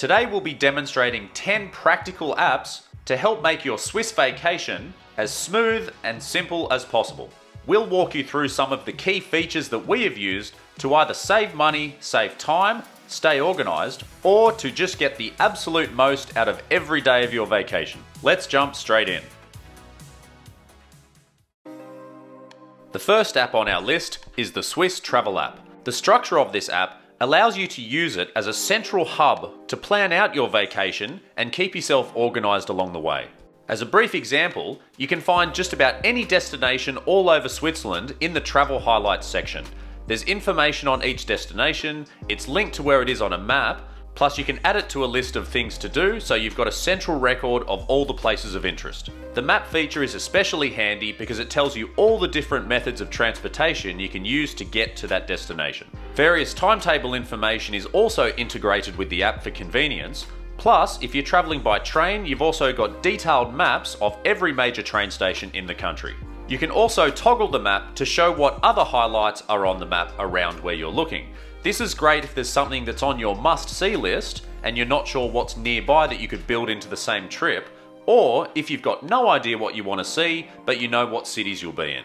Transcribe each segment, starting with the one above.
Today we'll be demonstrating 10 practical apps to help make your Swiss vacation as smooth and simple as possible. We'll walk you through some of the key features that we have used to either save money, save time, stay organised, or to just get the absolute most out of every day of your vacation. Let's jump straight in. The first app on our list is the Swiss Travel app. The structure of this app allows you to use it as a central hub to plan out your vacation and keep yourself organised along the way. As a brief example, you can find just about any destination all over Switzerland in the travel highlights section. There's information on each destination, it's linked to where it is on a map, Plus you can add it to a list of things to do so you've got a central record of all the places of interest. The map feature is especially handy because it tells you all the different methods of transportation you can use to get to that destination. Various timetable information is also integrated with the app for convenience, Plus, if you're travelling by train, you've also got detailed maps of every major train station in the country. You can also toggle the map to show what other highlights are on the map around where you're looking. This is great if there's something that's on your must-see list and you're not sure what's nearby that you could build into the same trip, or if you've got no idea what you want to see, but you know what cities you'll be in.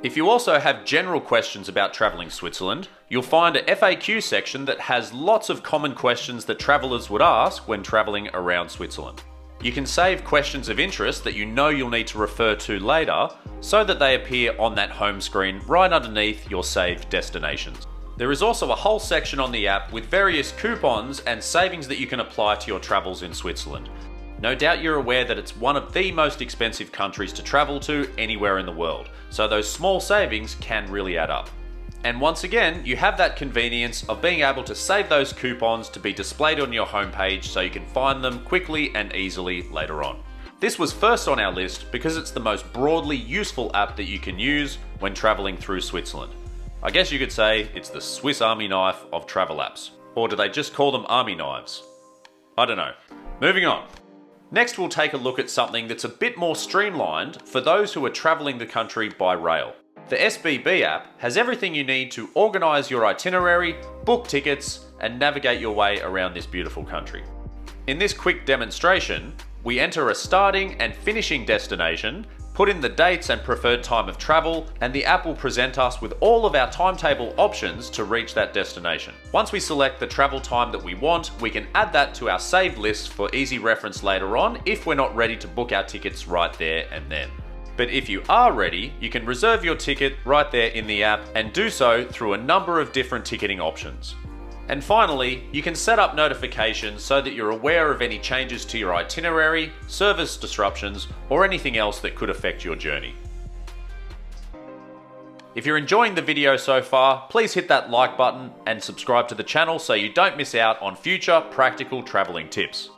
If you also have general questions about travelling Switzerland, you'll find a FAQ section that has lots of common questions that travellers would ask when travelling around Switzerland. You can save questions of interest that you know you'll need to refer to later so that they appear on that home screen right underneath your saved destinations. There is also a whole section on the app with various coupons and savings that you can apply to your travels in Switzerland. No doubt you're aware that it's one of the most expensive countries to travel to anywhere in the world, so those small savings can really add up. And once again, you have that convenience of being able to save those coupons to be displayed on your homepage so you can find them quickly and easily later on. This was first on our list because it's the most broadly useful app that you can use when traveling through Switzerland. I guess you could say it's the Swiss Army knife of travel apps. Or do they just call them army knives? I don't know. Moving on. Next, we'll take a look at something that's a bit more streamlined for those who are traveling the country by rail. The SBB app has everything you need to organise your itinerary, book tickets, and navigate your way around this beautiful country. In this quick demonstration, we enter a starting and finishing destination, put in the dates and preferred time of travel, and the app will present us with all of our timetable options to reach that destination. Once we select the travel time that we want, we can add that to our saved list for easy reference later on if we're not ready to book our tickets right there and then. But if you are ready, you can reserve your ticket right there in the app and do so through a number of different ticketing options. And finally, you can set up notifications so that you're aware of any changes to your itinerary, service disruptions, or anything else that could affect your journey. If you're enjoying the video so far, please hit that like button and subscribe to the channel so you don't miss out on future practical travelling tips.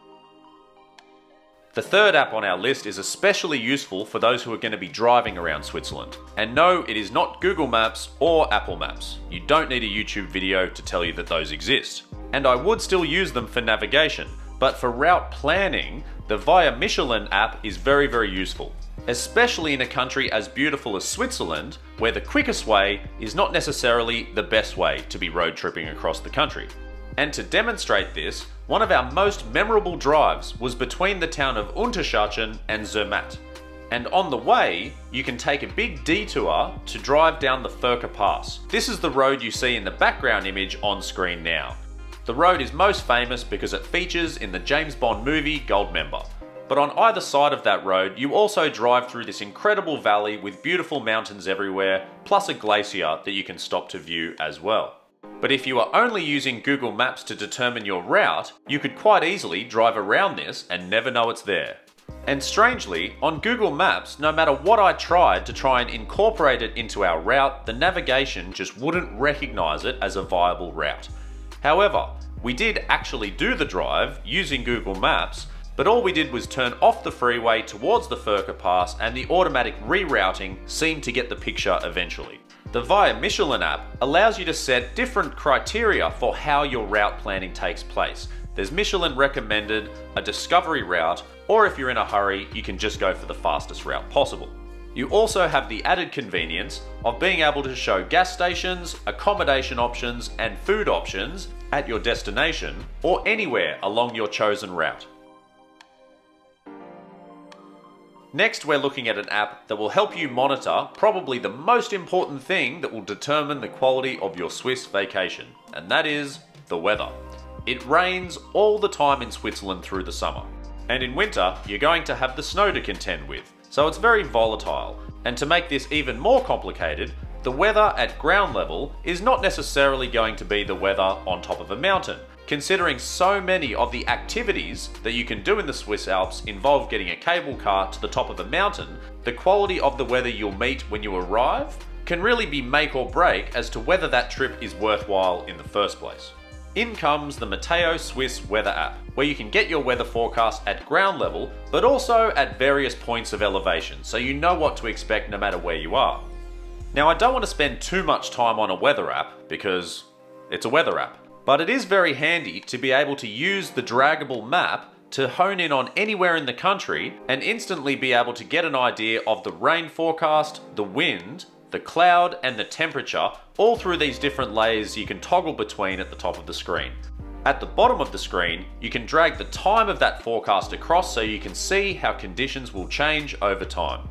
The third app on our list is especially useful for those who are going to be driving around Switzerland. And no, it is not Google Maps or Apple Maps. You don't need a YouTube video to tell you that those exist. And I would still use them for navigation, but for route planning, the ViaMichelin app is very, very useful. Especially in a country as beautiful as Switzerland, where the quickest way is not necessarily the best way to be road tripping across the country. And to demonstrate this, one of our most memorable drives was between the town of Unterschächen and Zermatt. And on the way, you can take a big detour to drive down the Furka Pass. This is the road you see in the background image on screen now. The road is most famous because it features in the James Bond movie Goldmember. But on either side of that road, you also drive through this incredible valley with beautiful mountains everywhere, plus a glacier that you can stop to view as well. But if you are only using Google Maps to determine your route, you could quite easily drive around this and never know it's there. And strangely, on Google Maps, no matter what I tried to try and incorporate it into our route, the navigation just wouldn't recognize it as a viable route. However, we did actually do the drive using Google Maps, but all we did was turn off the freeway towards the Furka Pass and the automatic rerouting seemed to get the picture eventually. The ViaMichelin app allows you to set different criteria for how your route planning takes place. There's Michelin recommended, a discovery route, or if you're in a hurry, you can just go for the fastest route possible. You also have the added convenience of being able to show gas stations, accommodation options, and food options at your destination or anywhere along your chosen route. Next, we're looking at an app that will help you monitor probably the most important thing that will determine the quality of your Swiss vacation, and that is the weather. It rains all the time in Switzerland through the summer. And in winter, you're going to have the snow to contend with, so it's very volatile. And to make this even more complicated, the weather at ground level is not necessarily going to be the weather on top of a mountain. Considering so many of the activities that you can do in the Swiss Alps involve getting a cable car to the top of a mountain, the quality of the weather you'll meet when you arrive can really be make or break as to whether that trip is worthwhile in the first place. In comes the MeteoSwiss weather app, where you can get your weather forecast at ground level, but also at various points of elevation, so you know what to expect no matter where you are. Now I don't want to spend too much time on a weather app, because it's a weather app, but it is very handy to be able to use the draggable map to hone in on anywhere in the country and instantly be able to get an idea of the rain forecast, the wind, the cloud and the temperature all through these different layers you can toggle between at the top of the screen. At the bottom of the screen, you can drag the time of that forecast across so you can see how conditions will change over time.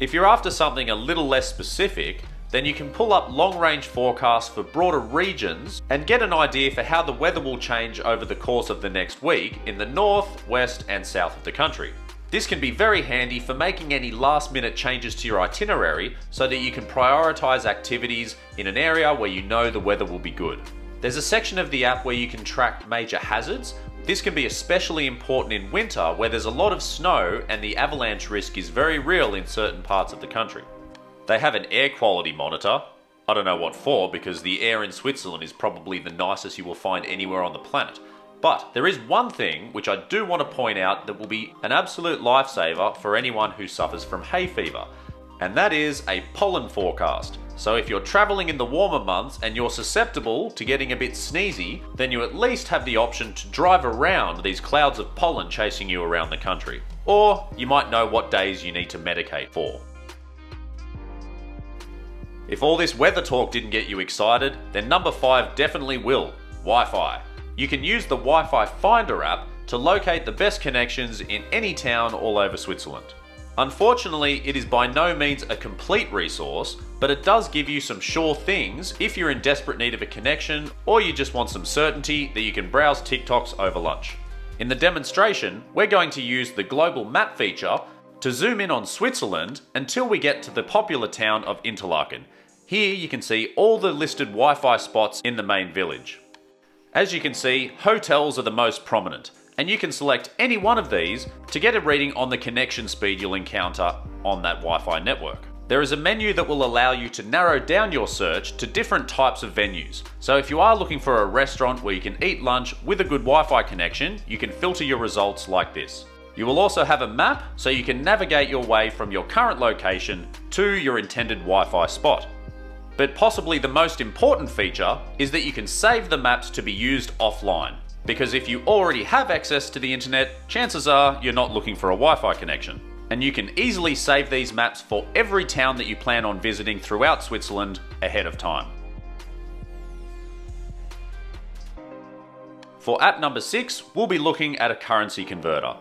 If you're after something a little less specific, then you can pull up long range forecasts for broader regions and get an idea for how the weather will change over the course of the next week in the north, west and south of the country. This can be very handy for making any last minute changes to your itinerary so that you can prioritize activities in an area where you know the weather will be good. There's a section of the app where you can track major hazards. This can be especially important in winter where there's a lot of snow and the avalanche risk is very real in certain parts of the country. They have an air quality monitor. I don't know what for because the air in Switzerland is probably the nicest you will find anywhere on the planet. But there is one thing which I do want to point out that will be an absolute lifesaver for anyone who suffers from hay fever, and that is a pollen forecast. So if you're traveling in the warmer months and you're susceptible to getting a bit sneezy, then you at least have the option to drive around these clouds of pollen chasing you around the country. Or you might know what days you need to medicate for. If all this weather talk didn't get you excited, then number 5 definitely will, Wi-Fi you can use the Wi-Fi Finder app to locate the best connections in any town all over Switzerland. Unfortunately, it is by no means a complete resource, but it does give you some sure things if you're in desperate need of a connection or you just want some certainty that you can browse TikToks over lunch. In the demonstration, we're going to use the global map feature to zoom in on Switzerland until we get to the popular town of Interlaken. Here you can see all the listed Wi-Fi spots in the main village. As you can see, hotels are the most prominent, and you can select any one of these to get a reading on the connection speed you'll encounter on that Wi-Fi network. There is a menu that will allow you to narrow down your search to different types of venues. So if you are looking for a restaurant where you can eat lunch with a good Wi-Fi connection, you can filter your results like this. You will also have a map so you can navigate your way from your current location to your intended Wi-Fi spot. But possibly the most important feature is that you can save the maps to be used offline. Because if you already have access to the internet, chances are you're not looking for a Wi-Fi connection. And you can easily save these maps for every town that you plan on visiting throughout Switzerland ahead of time. For app number 6, we'll be looking at a currency converter.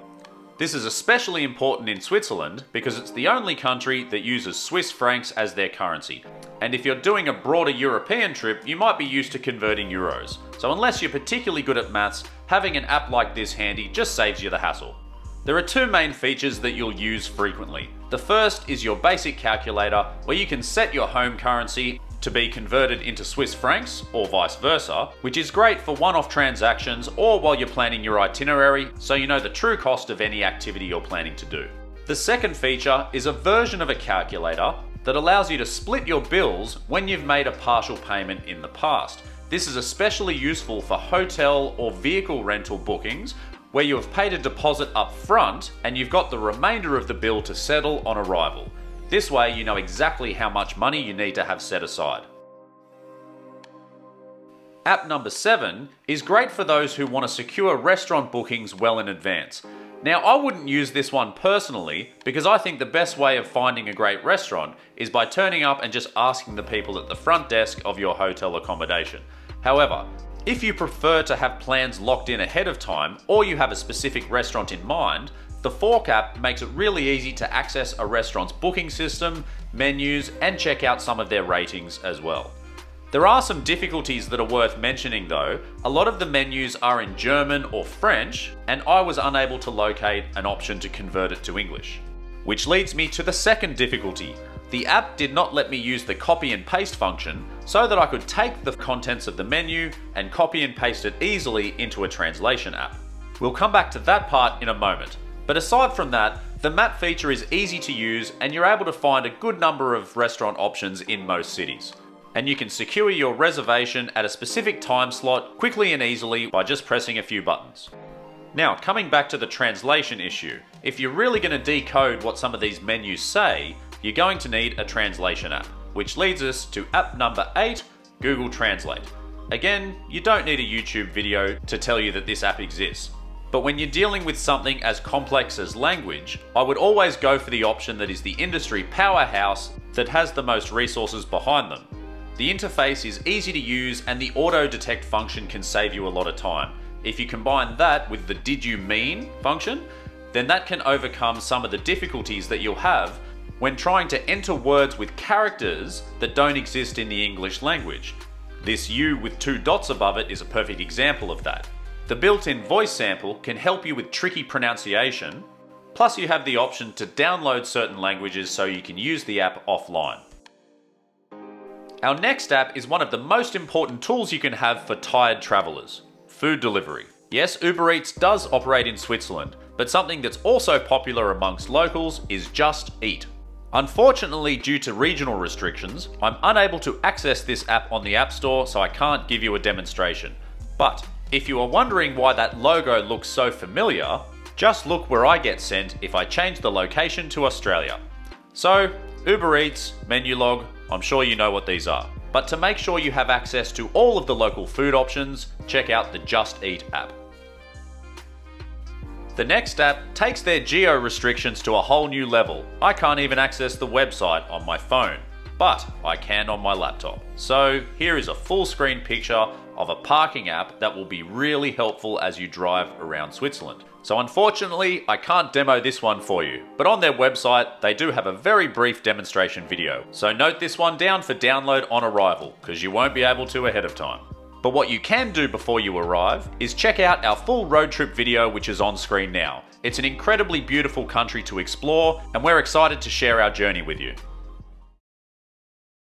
This is especially important in Switzerland because it's the only country that uses Swiss francs as their currency. And if you're doing a broader European trip, you might be used to converting euros. So unless you're particularly good at maths, having an app like this handy just saves you the hassle. There are two main features that you'll use frequently. The first is your basic calculator, where you can set your home currency to be converted into Swiss francs or vice versa, which is great for one-off transactions or while you're planning your itinerary so you know the true cost of any activity you're planning to do. The second feature is a version of a calculator that allows you to split your bills when you've made a partial payment in the past. This is especially useful for hotel or vehicle rental bookings where you have paid a deposit up front and you've got the remainder of the bill to settle on arrival. This way you know exactly how much money you need to have set aside. App number 7 is great for those who want to secure restaurant bookings well in advance. Now, I wouldn't use this one personally because I think the best way of finding a great restaurant is by turning up and just asking the people at the front desk of your hotel accommodation. However, if you prefer to have plans locked in ahead of time or you have a specific restaurant in mind, the Fork app makes it really easy to access a restaurant's booking system, menus, and check out some of their ratings as well. There are some difficulties that are worth mentioning though. A lot of the menus are in German or French, and I was unable to locate an option to convert it to English. Which leads me to the second difficulty. The app did not let me use the copy and paste function so that I could take the contents of the menu and copy and paste it easily into a translation app. We'll come back to that part in a moment. But aside from that, the map feature is easy to use and you're able to find a good number of restaurant options in most cities and you can secure your reservation at a specific time slot quickly and easily by just pressing a few buttons. Now, coming back to the translation issue, if you're really going to decode what some of these menus say, you're going to need a translation app, which leads us to app number 8, Google Translate. Again, you don't need a YouTube video to tell you that this app exists. But when you're dealing with something as complex as language, I would always go for the option that is the industry powerhouse that has the most resources behind them. The interface is easy to use and the auto detect function can save you a lot of time. If you combine that with the did you mean function, then that can overcome some of the difficulties that you'll have when trying to enter words with characters that don't exist in the English language. This U with two dots above it is a perfect example of that. The built-in voice sample can help you with tricky pronunciation, plus you have the option to download certain languages so you can use the app offline. Our next app is one of the most important tools you can have for tired travelers food delivery. Yes, Uber Eats does operate in Switzerland, but something that's also popular amongst locals is Just Eat. Unfortunately, due to regional restrictions, I'm unable to access this app on the App Store, so I can't give you a demonstration. But if you are wondering why that logo looks so familiar, just look where I get sent if I change the location to Australia. So, Uber Eats, Menulog, I'm sure you know what these are. But to make sure you have access to all of the local food options, check out the Just Eat app. The next app takes their geo restrictions to a whole new level. I can't even access the website on my phone, but I can on my laptop. So here is a full screen picture of a parking app that will be really helpful as you drive around Switzerland. So unfortunately, I can't demo this one for you, but on their website, they do have a very brief demonstration video. So note this one down for download on arrival, because you won't be able to ahead of time. But what you can do before you arrive is check out our full road trip video which is on screen now. It's an incredibly beautiful country to explore and we're excited to share our journey with you.